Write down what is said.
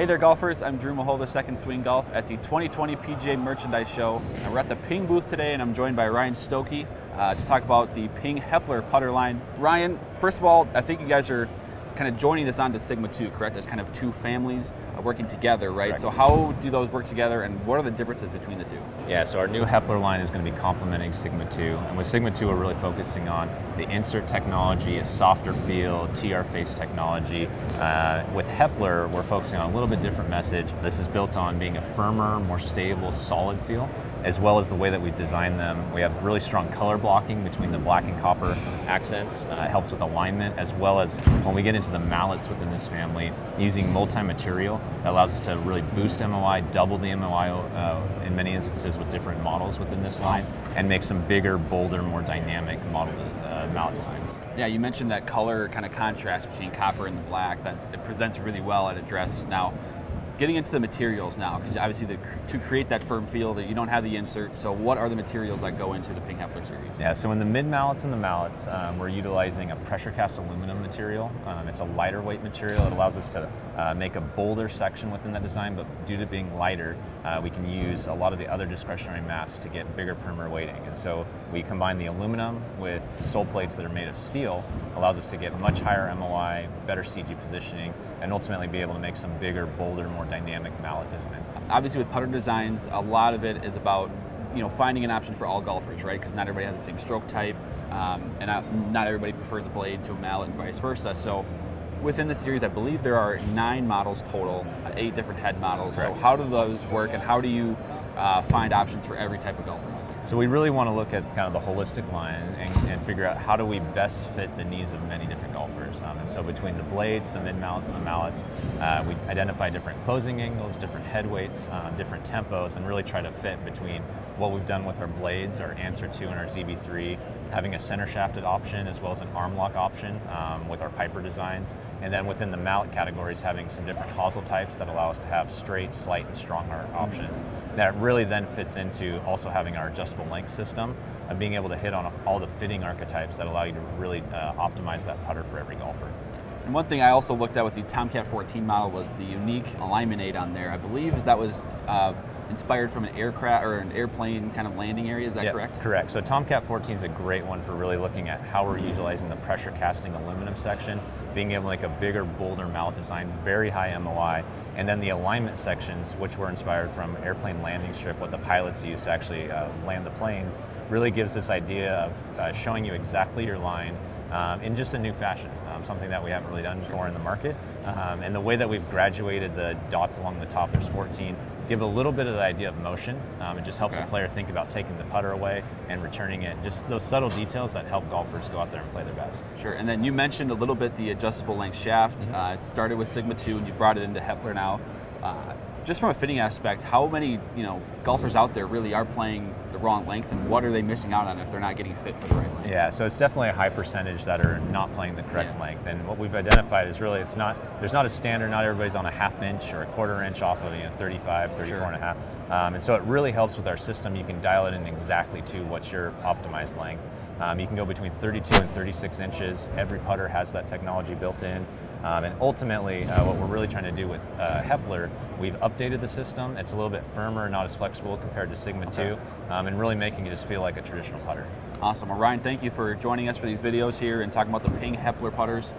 Hey there, golfers. I'm Drew Mahol, Second Swing Golf at the 2020 PGA Merchandise Show. And we're at the Ping booth today, and I'm joined by Ryan Stokke uh, to talk about the Ping Heppler putter line. Ryan, first of all, I think you guys are kind of joining this onto Sigma 2, correct? As kind of two families uh, working together, right? Correct. So how do those work together, and what are the differences between the two? Yeah, so our new Heppler line is going to be complementing Sigma 2, and with Sigma 2, we're really focusing on the insert technology, a softer feel, TR face technology. Uh, with Heppler, we're focusing on a little bit different message. This is built on being a firmer, more stable, solid feel as well as the way that we've designed them. We have really strong color blocking between the black and copper accents. Uh, helps with alignment, as well as when we get into the mallets within this family, using multi-material that allows us to really boost MOI, double the MOI uh, in many instances with different models within this line, and make some bigger, bolder, more dynamic model uh, mallet designs. Yeah, you mentioned that color kind of contrast between copper and the black that it presents really well at address. Now, getting into the materials now, because obviously the, to create that firm feel that you don't have the insert, so what are the materials that go into the Ping Heppler series? Yeah, so in the mid mallets and the mallets, um, we're utilizing a pressure cast aluminum material. Um, it's a lighter weight material. It allows us to uh, make a bolder section within that design, but due to being lighter, uh, we can use a lot of the other discretionary mass to get bigger perimeter weighting. And so we combine the aluminum with sole plates that are made of steel, allows us to get much higher MOI, better CG positioning, and ultimately be able to make some bigger, bolder, more dynamic mallet designs. Obviously with putter designs, a lot of it is about you know, finding an option for all golfers, right? Because not everybody has the same stroke type, um, and not, not everybody prefers a blade to a mallet and vice versa. So within the series, I believe there are nine models total, eight different head models. Correct. So how do those work, and how do you uh, find options for every type of golfer? So we really want to look at kind of the holistic line and, and figure out how do we best fit the needs of many different golfers. Um, and so between the blades, the mid mallets, and the mallets, uh, we identify different closing angles, different head weights, um, different tempos, and really try to fit between what we've done with our blades, our Anser 2 and our ZB3, having a center shafted option as well as an arm lock option um, with our Piper designs. And then within the mallet categories, having some different hosel types that allow us to have straight, slight, and strong options. That really then fits into also having our adjustable length system and being able to hit on all the fitting archetypes that allow you to really uh, optimize that putter for every golfer. And one thing I also looked at with the Tomcat 14 model was the unique alignment aid on there. I believe is that was uh, inspired from an aircraft or an airplane kind of landing area. Is that correct? Correct. So Tomcat 14 is a great one for really looking at how we're utilizing the pressure casting aluminum section, being able to make a bigger, bolder mallet design, very high MOI, and then the alignment sections, which were inspired from airplane landing strip, what the pilots use to actually uh, land the planes, really gives this idea of uh, showing you exactly your line um, in just a new fashion, um, something that we haven't really done before in the market. Um, and the way that we've graduated the dots along the top, there's 14, give a little bit of the idea of motion. Um, it just helps okay. the player think about taking the putter away and returning it. Just those subtle details that help golfers go out there and play their best. Sure. And then you mentioned a little bit the adjustable length shaft. Mm-hmm. Uh, it started with Sigma 2 and you've brought it into Heppler now. Uh, just from a fitting aspect, how many you know golfers out there really are playing the wrong length, and what are they missing out on if they're not getting fit for the right length? Yeah, so it's definitely a high percentage that are not playing the correct yeah. length, and what we've identified is really it's not there's not a standard. Not everybody's on a half inch or a quarter inch off of you know 35, 34 sure. and a half, um, and so it really helps with our system. You can dial it in exactly to what's your optimized length. Um, you can go between 32 and 36 inches. Every putter has that technology built in. Um, and ultimately, uh, what we're really trying to do with uh, Heppler, we've updated the system. It's a little bit firmer, not as flexible compared to Sigma okay. 2, um, and really making it just feel like a traditional putter. Awesome. Well, Ryan, thank you for joining us for these videos here and talking about the Ping Heppler putters.